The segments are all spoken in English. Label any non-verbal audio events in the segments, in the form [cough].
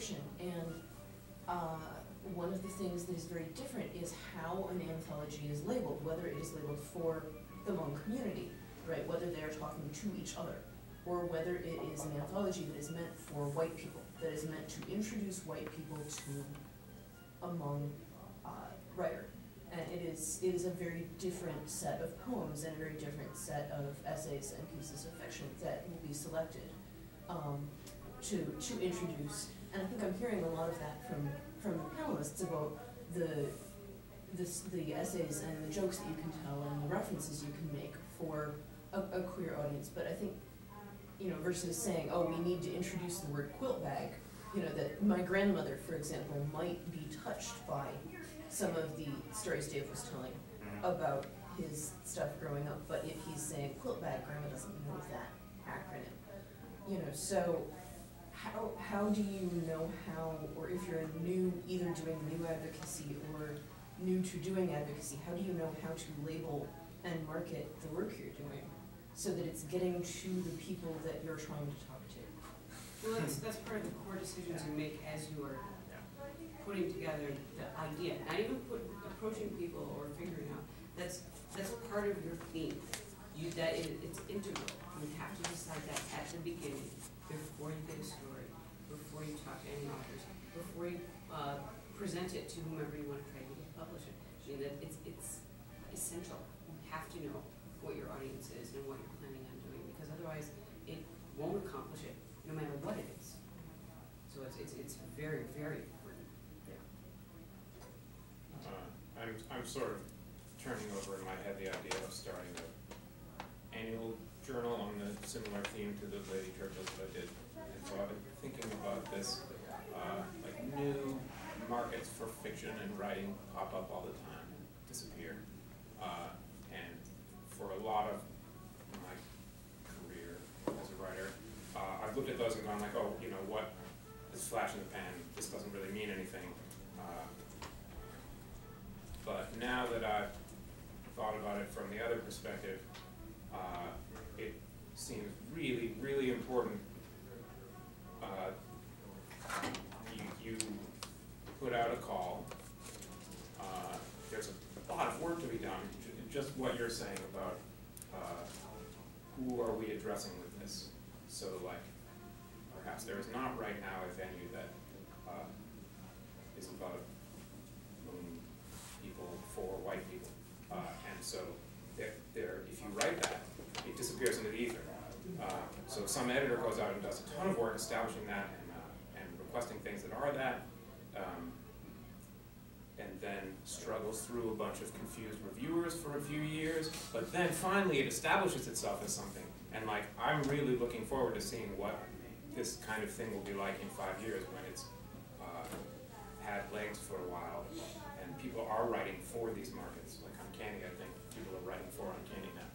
fiction, and uh, one of the things that is very different is how an anthology is labeled, whether it is labeled for the Hmong community, right? Whether they are talking to each other, or whether it is an anthology that is meant for white people, that is meant to introduce white people to a Hmong uh, writer. And it is, it is a very different set of poems and a very different set of essays and pieces of fiction that will be selected um, to, to introduce. And I think I'm hearing a lot of that from, from the panelists about the, this, the essays and the jokes that you can tell and the references you can make for a, a queer audience. But I think, you know, versus saying, oh, we need to introduce the word QUILTBAG, you know, that my grandmother, for example, might be touched by some of the stories Dave was telling mm-hmm. about his stuff growing up, but if he's saying QUILTBAG, grandma doesn't know that acronym. You know, so how, how do you know how, or if you're new, either doing new advocacy or new to doing advocacy, how do you know how to label and market the work you're doing so that it's getting to the people that you're trying to talk to? Well, that's, that's part of the core decisions you make as you are putting together the idea, not even put, approaching people or figuring out, that's, that's part of your theme. You, that is, it's integral, you have to decide that at the beginning, before you get a story, before you talk to any authors, before you, uh, present it to whomever you wanna try to get published it. I mean, that, it's, it's essential, you have to know what your audience is and what you're planning on doing, because otherwise, it won't accomplish it, no matter what it is. So it's, it's, it's very, very important. Uh, I'm, I'm sort of turning over in my head the idea of starting an annual journal on the similar theme to the Lady Churchill's that I did. And so I've been thinking about this, uh, like new markets for fiction and writing pop up all the time, and disappear. Uh, and for a lot of my career as a writer, uh, I've looked at those and gone like, oh, you know, what, this flash in the pan, this doesn't really mean anything. Uh, but now that I've thought about it from the other perspective, uh, seems really, really important. Uh, you, you put out a call, uh, there's a lot of work to be done, just what you're saying about, uh, who are we addressing with this? So like, perhaps there is not right now a venue that, uh, is about Hmong people for white people. Uh, and so there, there, if you write that, it disappears into the ether. Uh, so some editor goes out and does a ton of work establishing that and, uh, and requesting things that are that. Um, and then struggles through a bunch of confused reviewers for a few years, but then finally it establishes itself as something. And like, I'm really looking forward to seeing what this kind of thing will be like in five years when it's uh, had legs for a while and people are writing for these markets. Like Uncanny, I think people are writing for Uncanny now.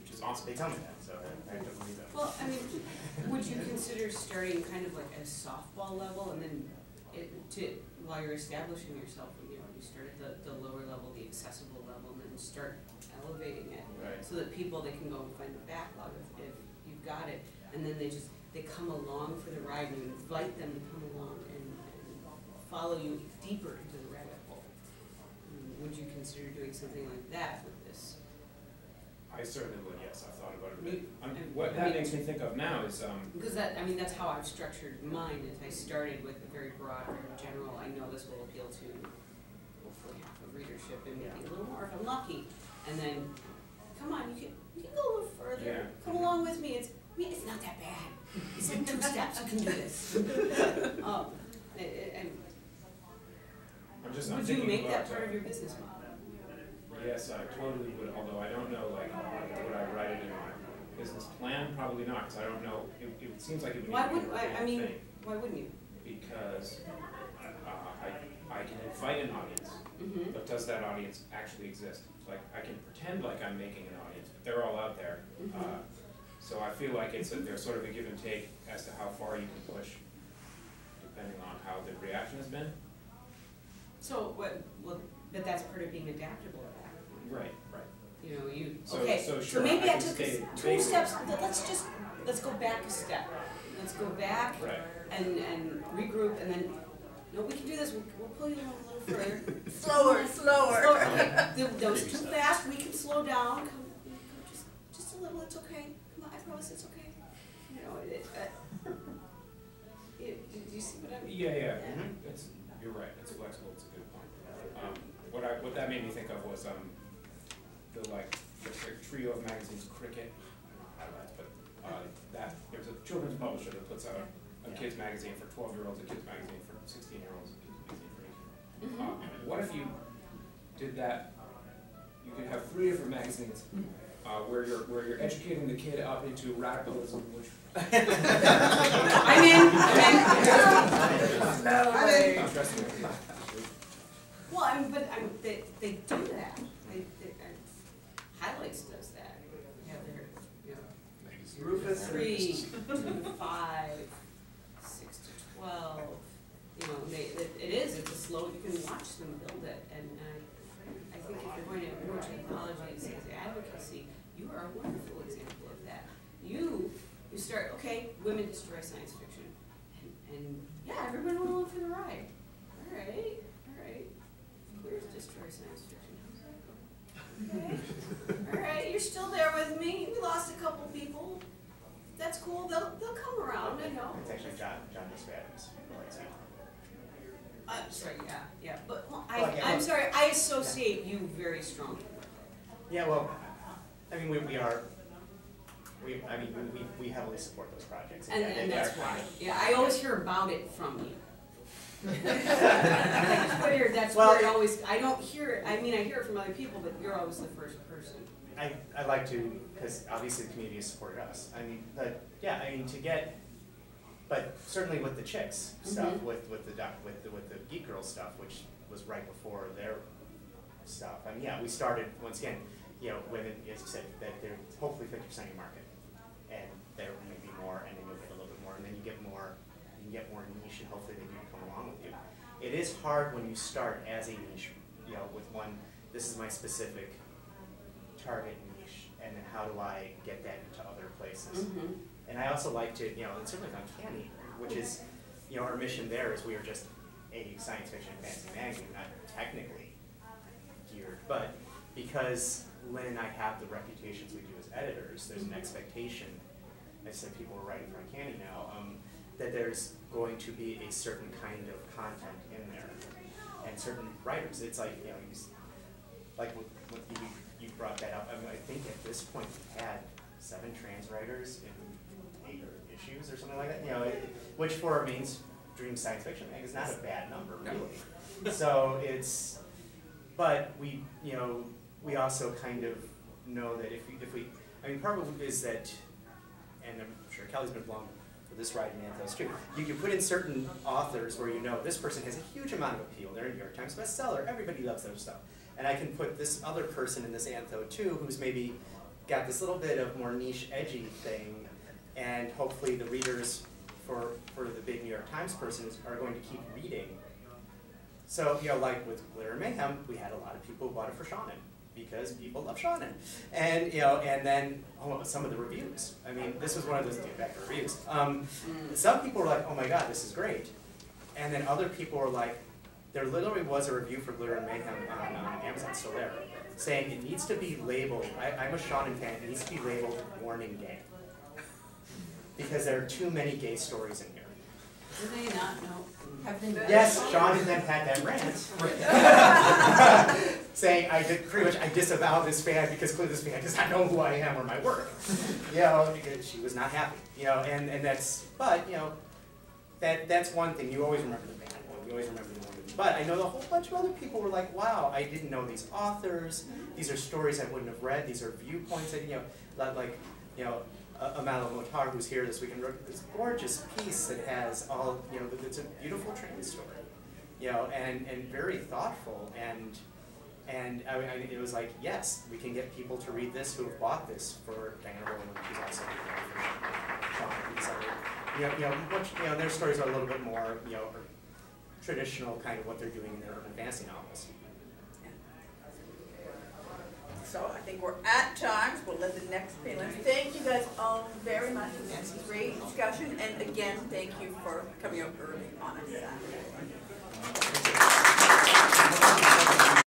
Which is awesome. They tell me that, so I believe that. Well, I mean, would you consider starting kind of like at a softball level and then it, to, while you're establishing yourself, you know, you start at the, the lower level, the accessible level, and then start elevating it. Right. So that people, they can go and find the backlog if, if you've got it, and then they just, they come along for the ride, and you invite them to come along and, and follow you deeper into the rabbit hole. Would you consider doing something like that with this? I certainly would, yes, I've thought about it a Me- bit. Um, and- What I that mean- makes me think of now is, um, Because that, I mean, that's how I've structured mine, is I started with a very broad, very general, I know this will appeal to hopefully half of readership and maybe a little more if I'm lucky. And then, come on, you can, you can go a little further, Yeah. come along with me, it's, I mean, it's not that bad. It's like two steps, you can do this. [laughs] Um, a- a- and I'm just, I'm would you thinking make that about, part of uh, your business model? Yes, I totally would, although I don't know, like, would I write it in my business plan? Probably not, because I don't know, it, it seems like it would need Why to be would, a I, I organic mean, thing. why wouldn't you? Because, uh, I, I can invite an audience, Mm-hmm, but does that audience actually exist? Like, I can pretend like I'm making an audience, but they're all out there. Mhm. Uh, So I feel like it's a, there's sort of a give and take as to how far you can push, depending on how the reaction has been. so what, well, but that's part of being adaptable at that point. Right, right. You know, you, So- okay, so so maybe I I took stay two vaguely- steps, let- let's just, let's go back a step. Let's go back Right. and and, and regroup, and then, no, we can do this, we'll, we'll pull you in a little [laughs] further. Slower, slower. Slow- okay, [laughs] th- That was too fast, we can slow down, come, come just, just a little, it's okay, come on, I promise it's okay. You know, it, uh, [laughs] it, did you see what I mean? Yeah, yeah, Yeah. it's, you're right, it's flexible, it's a good point. Um, what I, what that made me think of was, um, the like, the tr- trio of magazines, Cricket, I don't know, but, uh, that, there's a children's publisher that puts out a, a kids magazine for twelve-year-olds, a kids magazine for sixteen-year-olds, a kids magazine for eighteen. Mhm. Um, what if you did that, you could have three different magazines, uh, where you're, where you're educating the kid up into radicalism, which. [laughs] I'm in, I'm in. No way. Interesting. Well, I mean, but I mean, they, they do that, they, they, uh, highlights does that, yeah, they're, you know, Rufus. Three to five, six to twelve, you know, they, it, it is, it's a slow, you can watch them build it, and, uh, I think if you're going to approach anthologies as advocacy, you are a wonderful example of that. You, you start, okay, women destroy science fiction, and, and, yeah, everybody went along for the ride, all right, all right, queers destroy science fiction, how's that go? Okay, all right, you're still there with me, we lost a couple people, that's cool, they'll, they'll come around, I know. It's actually John, John McSpadden's, right, so. I'm sorry, yeah, yeah, but, well, Well, I, yeah, I'm well- sorry, I associate you very strongly with Yeah, well, I mean, we, we are, we, I mean, we, we- we heavily support those projects. And, yeah, and they that's why, yeah, I always hear about it from you. [laughs] [laughs] Twitter, that's Well, where it always, I don't hear it, I mean, I hear it from other people, but you're always the first person. I, I like to, because obviously the community has supported us. I mean, but, yeah, I mean, to get, but certainly with the chicks stuff, Mhm. with, with the doc, with the, with the Geek Girl stuff, which was right before their stuff. I mean, yeah, we started, once again, you know, women, as you said, that they're hopefully fifty percent of your market. And there may be more, and then you'll get a little bit more, and then you get more, you can get more niche, and hopefully they do come along with you. It is hard when you start as a niche, you know, with one, this is my specific target niche, and then how do I get that into other places? Mhm. And I also like to, you know, and certainly on Canny, which is, you know, our mission there is we are just a science fiction fantasy magazine, not technically geared, but because Lynne and I have the reputations we do as editors, there's an expectation, I said people are writing for Uncanny now, um, that there's going to be a certain kind of content in there. And certain writers, it's like, you know, you, like what, what you, you brought that up, I mean, I think at this point we've had seven trans writers in eight issues or something like that, you know, it- which for a mainstream science fiction mag is not a bad number, really. So it's, but we, you know, we also kind of know that if we, if we, I mean, part of it is that, and I'm sure Kelly's been along for this ride in Anthos too, you can put in certain authors where you know this person has a huge amount of appeal, they're a New York Times bestseller, everybody loves their stuff. And I can put this other person in this Antho too, who's maybe got this little bit of more niche, edgy thing, and hopefully the readers for, for the big New York Times person are going to keep reading. So, you know, like with Glitter Mayhem, we had a lot of people who bought it for Seanan because people love Seanan. And, you know, and then oh, some of the reviews. I mean, this was one of those, get back to reviews. Um, some people were like, oh my god, this is great. And then other people were like, there literally was a review for Glitter and Mayhem on, on Amazon, still there, saying it needs to be labeled, I, I'm a Seanan fan, it needs to be labeled warning gay. Because there are too many gay stories in here. Do they not know? Have they? Yes, Seanan then had that rant. [laughs] [laughs] Saying I did, pretty much, I disavow this fan because clearly this fan does not know who I am or my work. [laughs] You know, because she was not happy, you know, and, and that's, but, you know, that, that's one thing, you always remember the bad one, you always remember the one. But I know a whole bunch of other people were like, wow, I didn't know these authors, these are stories I wouldn't have read, these are viewpoints that, you know, like, like, you know, uh, Amal El-Mohtar, who's here this weekend, wrote this gorgeous piece that has all, you know, it's a beautiful train story, you know, and, and very thoughtful, and, and I, I, it was like, yes, we can get people to read this who have bought this for Diana Rowland, who's also you know, you know, you know, much, you know, their stories are a little bit more, you know, traditional kind of what they're doing in their urban fantasy novels. So I think we're at time. We'll let the next panel. Thank you guys all very much. It was a great discussion. And again, thank you for coming up early on a Saturday.